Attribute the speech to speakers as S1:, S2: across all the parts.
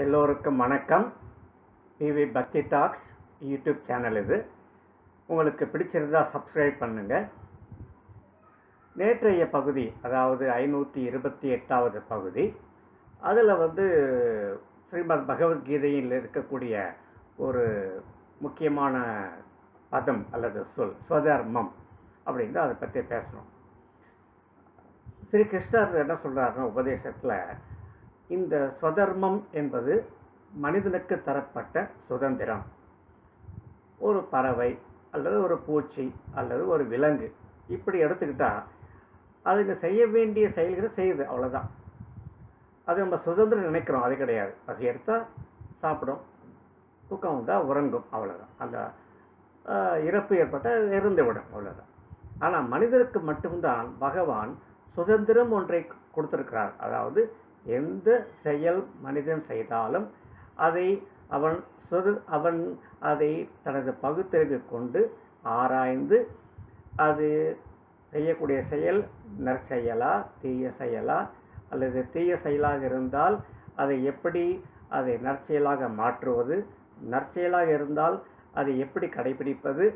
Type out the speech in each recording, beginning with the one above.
S1: எல்லோருக்கும் வணக்கம். பிவி பக்தி டாக்ஸ் யூடியூப் சேனல் இது. உங்களுக்கு பிடிச்சிருந்தா சப்ஸ்கிரைப் பண்ணுங்கள் நேற்றைய பகுதி அதாவது ஐநூற்றி இருபத்தி எட்டாவது பகுதி அதில் வந்து ஸ்ரீமத் பகவத்கீதையில் இருக்கக்கூடிய ஒரு முக்கியமான பதம் அல்லது சொல் ஸ்வதர்மம் அப்படின்னு அதை பற்றி பேசணும் ஸ்ரீ கிருஷ்ணர் என்ன சொல்கிறாருன்னா உபதேசத்தில் இந்த சுதர்மம் என்பது மனிதனுக்கு தரப்பட்ட சுதந்திரம். ஒரு பறவை அல்லது ஒரு பூச்சி அல்லது ஒரு விலங்கு. இப்படி எடுத்துக்கிட்டா அதுங்க செய்ய வேண்டிய செயல்களை செய்யுது அவ்வளோதான் அது நம்ம சுதந்திரம் நினைக்கிறோம் அது கிடையாது. அது எடுத்தால் சாப்பிடும். தூக்கம் வந்தால் உறங்கும் அவ்வளோதான் அந்த இறப்பு ஏற்பட்டால் இருந்து விடும் அவ்வளோதான் ஆனால் மனிதருக்கு மட்டும்தான் பகவான் சுதந்திரம் ஒன்றை கொடுத்துருக்கிறார். அதாவது எந்த செயல் மனிதன் செய்தாலும் அதை அவன் சுத அவன் அதை தனது பகுத்தறிவு கொண்டு ஆராய்ந்து அது செய்யக்கூடிய செயல் நற்செயலா தீய செயலா அல்லது தீய செயலாக இருந்தால் அதை எப்படி அதை நற்செயலாக மாற்றுவது? நற்செயலாக இருந்தால் அதை எப்படி கடைபிடிப்பது?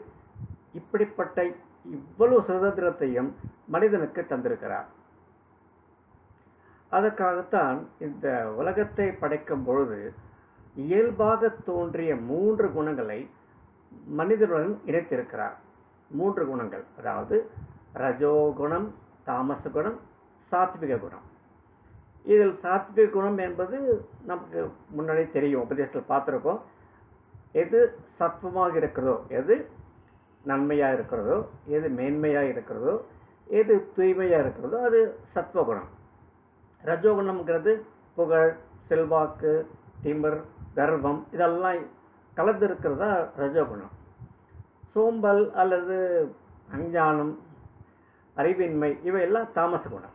S1: இப்படிப்பட்ட இவ்வளவு சுதந்திரத்தையும் மனிதனுக்கு தந்திருக்கிறார் அதற்காகத்தான் இந்த உலகத்தை படைக்கும் பொழுது இயல்பாக தோன்றிய மூன்று குணங்களை மனிதனுடன் இணைத்திருக்கிறார். மூன்று குணங்கள். அதாவது ரஜோகுணம் தாமச குணம் சாத்விக குணம். இதில் சாத்விக குணம் என்பது நமக்கு முன்னாடி தெரியும் உபதேசத்தில் பார்த்துருக்கோம். எது சத்வமாக இருக்கிறதோ எது நன்மையாக இருக்கிறதோ எது மேன்மையாக இருக்கிறதோ எது தூய்மையாக இருக்கிறதோ அது சத்வகுணம் ரஜோகுணம்ங்கிறது புகழ் செல்வாக்கு திமிர் கர்வம் இதெல்லாம் கலந்து இருக்கிறதா ரஜோகுணம். சோம்பல் அல்லது அஞ்ஞானம் அறிவின்மை இவையெல்லாம் தாமச குணம்.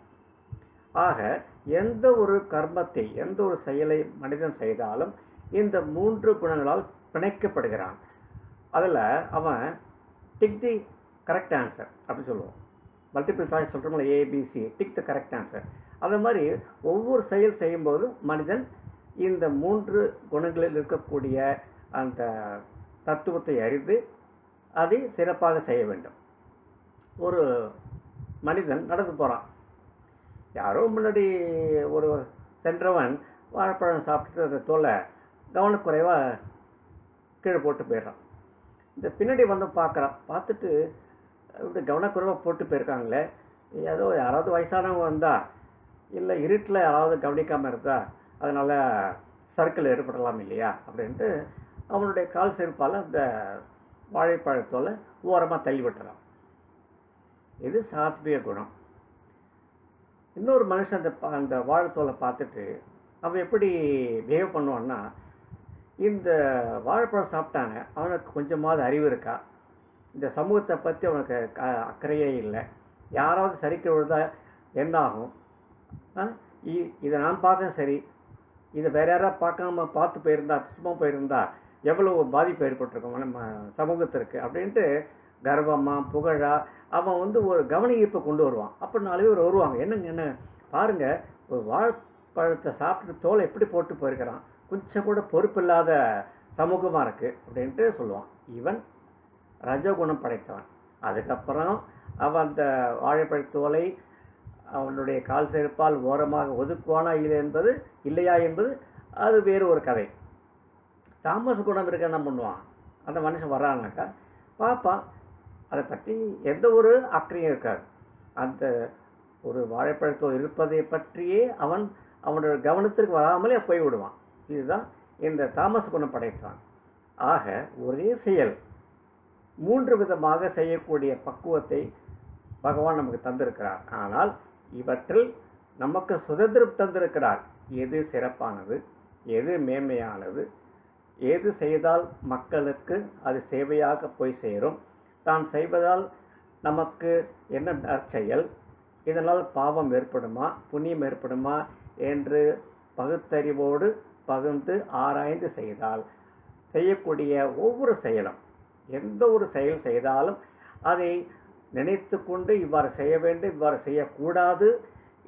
S1: ஆக எந்த ஒரு கர்மத்தை எந்த ஒரு செயலை மனிதன் செய்தாலும் இந்த மூன்று குணங்களால் பிணைக்கப்படுகிறான். அதில் அவன் டிக் தி கரெக்ட் ஆன்சர் அப்படி சொல்லுவோம். மல்டிபிள் சாய்ஸ் சொல்கிறோம்ல A B C tick the correct answer அது மாதிரி ஒவ்வொரு செயல் செய்யும்போதும் மனிதன் இந்த மூன்று குணங்களில் இருக்கக்கூடிய அந்த தத்துவத்தை அறிந்து அதை சிறப்பாக செய்ய வேண்டும். ஒரு மனிதன் நடந்து போகிறான் யாரோ முன்னாடி ஒரு சென்றவன் வாழைப்பழம் சாப்பிட்டுட்டு அந்த தோலை கவனக்குறைவாக கீழே போட்டு போயிடுறான். இந்த பின்னாடி வந்து பார்க்குறான். பார்த்துட்டு இப்படி கவனக்குறைவாக போட்டு போயிருக்காங்களே. ஏதோ யாராவது வயசானவங்க வந்தால் இல்லை இருட்டில் யாராவது கவனிக்காமல் இருந்தால் அதனால் சர்க்கிள் ஏற்படலாம் இல்லையா அப்படின்ட்டு அவனுடைய கால் செருப்பால் அந்த வாழைப்பழத்தோலை ஓரமாக தள்ளி விட்டுறான். இது சாத்விக குணம். இன்னொரு மனுஷன் அந்த அந்த வாழைத்தோலை பார்த்துட்டு அவன் எப்படி பிஹேவ் பண்ணுவான்னா இந்த வாழைப்பழம் சாப்பிட்டாங்க அவனுக்கு கொஞ்சமாவது அறிவு இருக்கா? இந்த சமூகத்தை பற்றி அவனுக்கு க- அக்கறையே இல்லை. யாராவது சரிக்க விழுதா என்ன ஆகும் இதை நான் பார்த்தேன் சரி. இதை வேற யாராவது பார்க்காம பார்த்து போயிருந்தா சும்மா போயிருந்தா எவ்வளவு பாதிப்பு ஏற்பட்டிருக்கும் நம்ம சமூகத்திற்கு அப்படின்ட்டு கர்வமா புகழா அவன் வந்து ஒரு கவன கொண்டு வருவான். அப்போ நாலு பேர் வருவாங்க. என்னங்க என்ன? பாருங்க ஒரு வாழைப்பழத்தை சாப்பிட்டு தோலை எப்படி போட்டு போயிருக்கிறான்? கொஞ்சம் கூட பொறுப்பில்லாத சமூகமாக இருக்கு அப்படின்ட்டு சொல்லுவான். இவன் ரஜகுணம் படைத்தவன். அதுக்கப்புறம் அவன் அந்த வாழைப்பழத்தோலை அவனுடைய கால் செருப்பால் ஓரமாக ஒதுக்குவானா இல்லை என்பது இல்லையா என்பது அது வேறு ஒரு கதை. தாமச குணம் இருக்க என்ன பண்ணுவான்? அந்த மனுஷன் வர்றான்னாக்கா பார்ப்பான் அதை பற்றி எந்த ஒரு அக்கறையும் இருக்காது. அந்த ஒரு வாழைப்பழத்தோ இருப்பதை பற்றியே அவன் அவனோட கவனத்திற்கு வராமலே போய் விடுவான். இதுதான் இந்த தாமச குணம் படைத்தான். ஆக ஒரே செயல் மூன்று விதமாக செய்யக்கூடிய பக்குவத்தை பகவான் நமக்கு தந்திருக்கிறார். ஆனால் இவற்றில் நமக்கு சுதந்திரம் தந்திருக்கிறார் எது சிறப்பானது எது மேன்மையானது எது செய்தால் மக்களுக்கு அது சேவையாக போய் சேரும். தான் செய்வதால் நமக்கு என்ன நற்செயல்? இதனால் பாவம் ஏற்படுமா புண்ணியம் ஏற்படுமா என்று பகுத்தறிவோடு பகிர்ந்து ஆராய்ந்து செய்தால் செய்யக்கூடிய ஒவ்வொரு செயலும் எந்த ஒரு செயல் செய்தாலும் அதை நினைத்து கொண்டு இவ்வாறு செய்ய வேண்டும் இவ்வாறு செய்யக்கூடாது.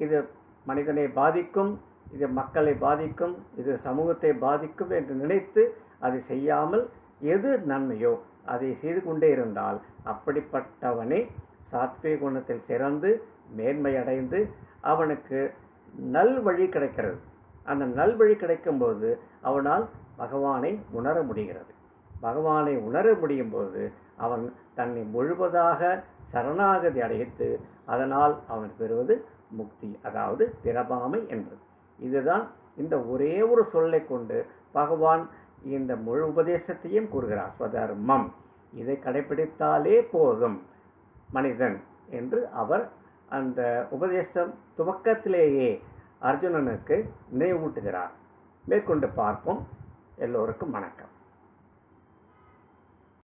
S1: இது மனிதனை பாதிக்கும் இது மக்களை பாதிக்கும் இது சமூகத்தை பாதிக்கும் என்று நினைத்து அதை செய்யாமல் எது நன்மையோ அதை செய்து கொண்டே இருந்தால் அப்படிப்பட்டவனே சாத்விக குணத்தில் சிறந்து மேன்மை அடைந்து அவனுக்கு நல் வழி கிடைக்கிறது. அந்த நல் வழி கிடைக்கும்போது அவனால் பகவானை உணர முடிகிறது. பகவானை உணர முடியும் போது அவன் தன்னை முழுவதாக சரணாகதி அடைத்து அதனால் அவன் பெறுவது முக்தி அதாவது பிறபாமை என்பது இதுதான் இந்த ஒரே ஒரு சொல்லை கொண்டு பகவான் இந்த முழு உபதேசத்தையும் கூறுகிறார். ஸ்வதர்மம். இதை கடைபிடித்தாலே போதும் மனிதன் என்று அவர் அந்த உபதேசம் துவக்கத்திலேயே அர்ஜுனனுக்கு நினைவூட்டுகிறார். மேற்கொண்டு பார்ப்போம். எல்லோருக்கும் வணக்கம்.